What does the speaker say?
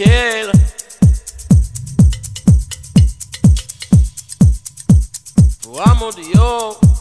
kill. Vamos Dios.